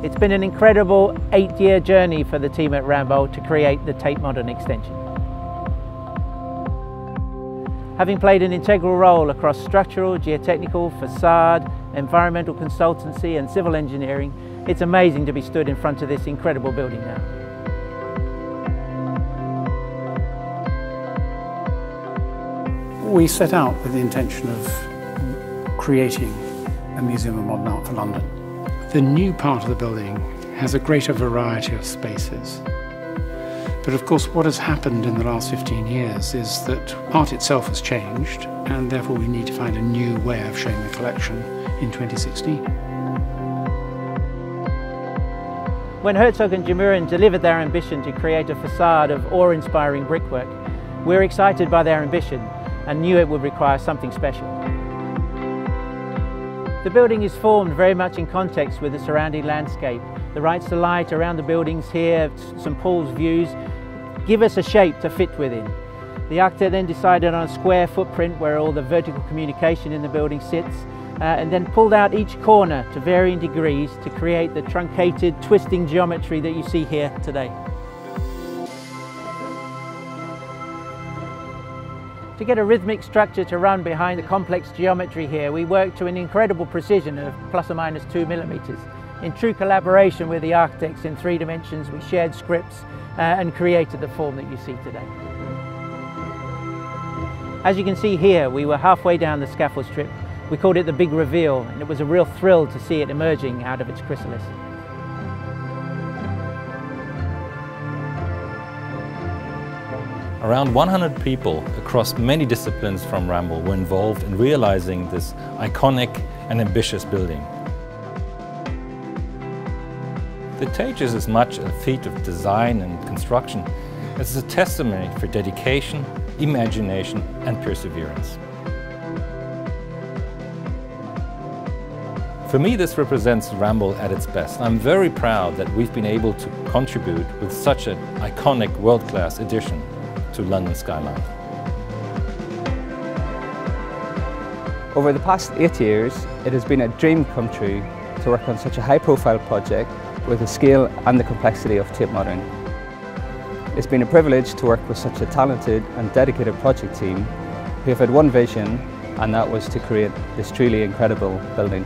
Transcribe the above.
It's been an incredible eight-year journey for the team at Ramboll to create the Tate Modern extension. Having played an integral role across structural, geotechnical, facade, environmental consultancy and civil engineering, it's amazing to be stood in front of this incredible building now. We set out with the intention of creating a Museum of Modern Art for London. The new part of the building has a greater variety of spaces. But of course, what has happened in the last 15 years is that art itself has changed, and therefore we need to find a new way of showing the collection in 2016. When Herzog and de Meuron delivered their ambition to create a facade of awe-inspiring brickwork, we were excited by their ambition and knew it would require something special. The building is formed very much in context with the surrounding landscape. The rights to light around the buildings here, St Paul's views, give us a shape to fit within. The architect then decided on a square footprint where all the vertical communication in the building sits uh, and then pulled out each corner to varying degrees to create the truncated, twisting geometry that you see here today. To get a rhythmic structure to run behind the complex geometry here, we worked to an incredible precision of plus or minus two millimeters. In true collaboration with the architects in three dimensions, we shared scripts uh, and created the form that you see today. As you can see here, we were halfway down the scaffold strip. We called it the big reveal, and it was a real thrill to see it emerging out of its chrysalis. Around 100 people across many disciplines from Ramboll were involved in realizing this iconic and ambitious building. The Tate is as much a feat of design and construction as a testimony for dedication, imagination and perseverance. For me, this represents Ramboll at its best. I'm very proud that we've been able to contribute with such an iconic world-class addition to London skyline. Over the past eight years, it has been a dream come true to work on such a high-profile project with the scale and the complexity of Tate Modern. It's been a privilege to work with such a talented and dedicated project team who have had one vision and that was to create this truly incredible building.